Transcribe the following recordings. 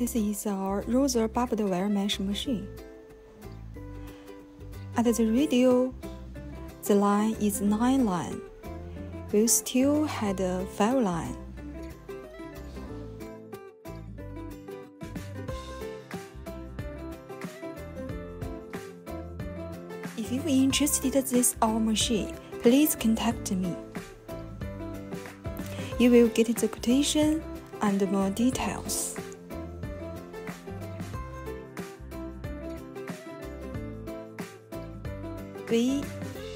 This is our barbed wire mesh machine. At the radio, the line is 9 line. We still had a 5 line. If you're interested in this our machine, please contact me. You will get the quotation and more details. We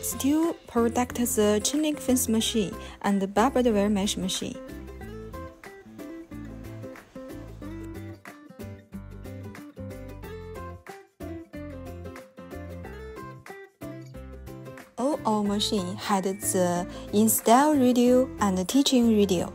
still product the link fence machine and the barbed wire mesh machine. All our machine had the install radio and teaching radio.